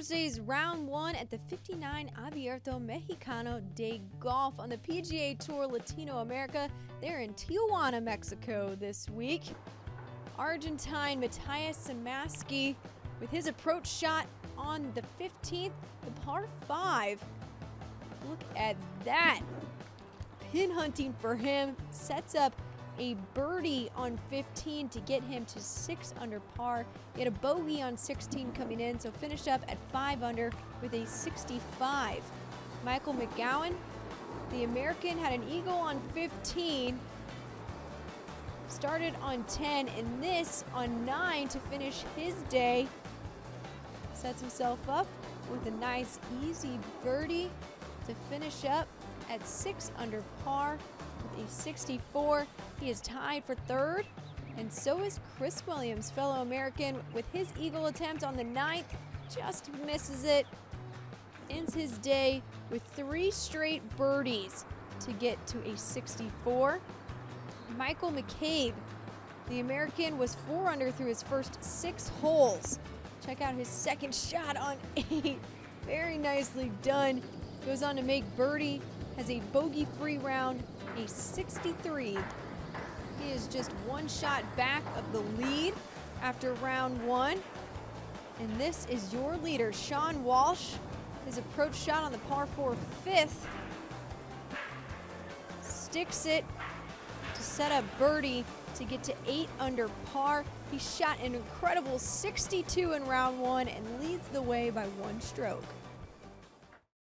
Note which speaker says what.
Speaker 1: Thursday's round one at the 59 Abierto Mexicano de Golf on the PGA Tour Latino America. They're in Tijuana, Mexico this week. Argentine Matias Simaski with his approach shot on the 15th, the par 5. Look at that. Pin hunting for him sets up a birdie on 15 to get him to 6 under par. He had a bogey on 16 coming in, so finished up at 5 under with a 65. Michael McGowan, the American, had an eagle on 15, started on 10, and this on 9 to finish his day. Sets himself up with a nice, easy birdie to finish up at 6 under par with a 64. He is tied for third, and so is Chris Williams, fellow American, with his eagle attempt on the ninth. Just misses it. Ends his day with three straight birdies to get to a 64. Michael McCabe, the American, was four under through his first six holes. Check out his second shot on eight. Very nicely done. Goes on to make birdie, has a bogey free round, a 63. He is just one shot back of the lead after round one. And this is your leader, Sean Walsh. His approach shot on the par four fifth. Sticks it to set up birdie to get to eight under par. He shot an incredible 62 in round one and leads the way by one stroke.